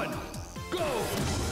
one, go!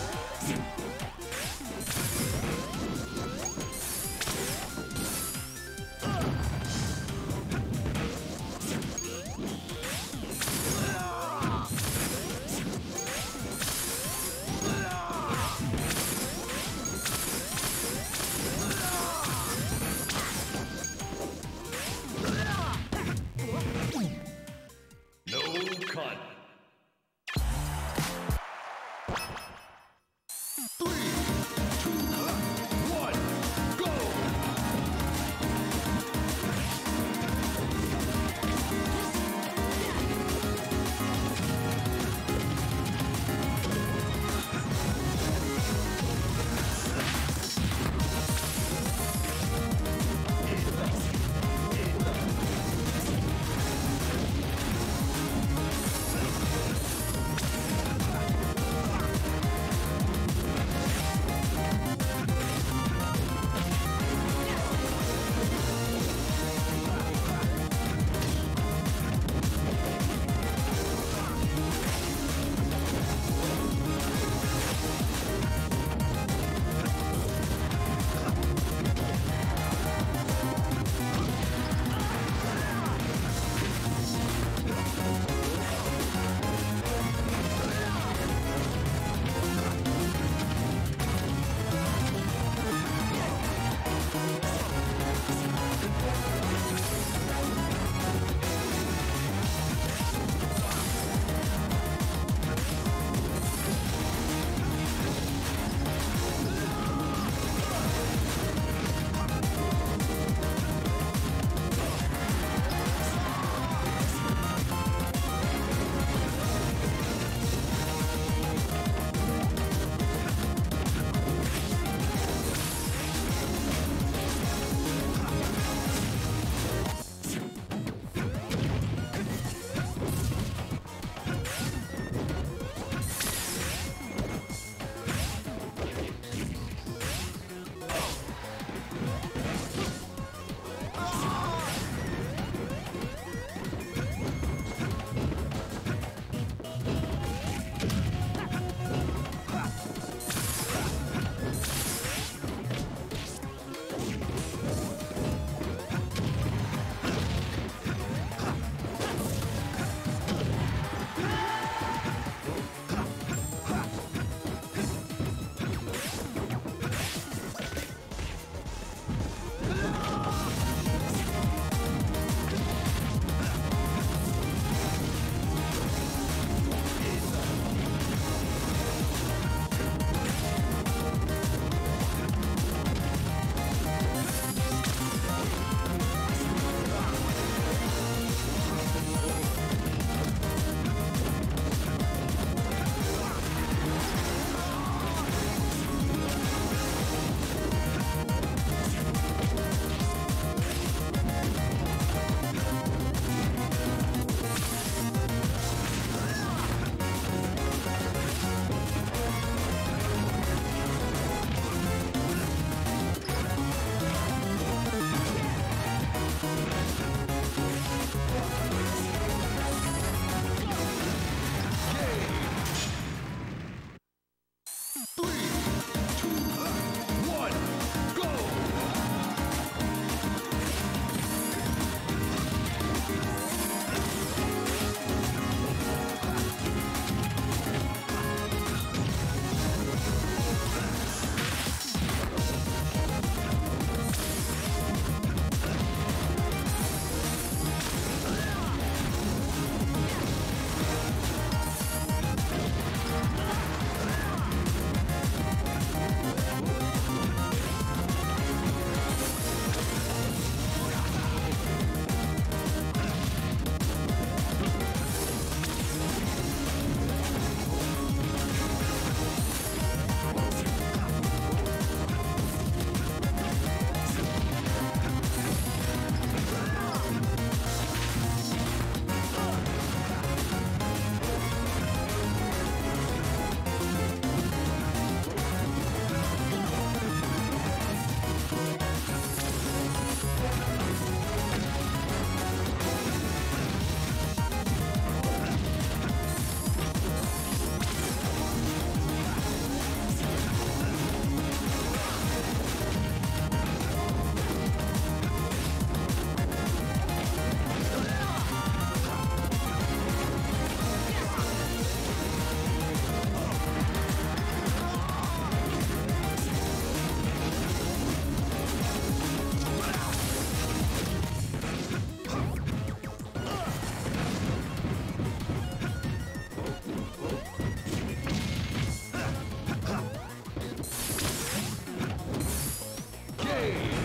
Hey!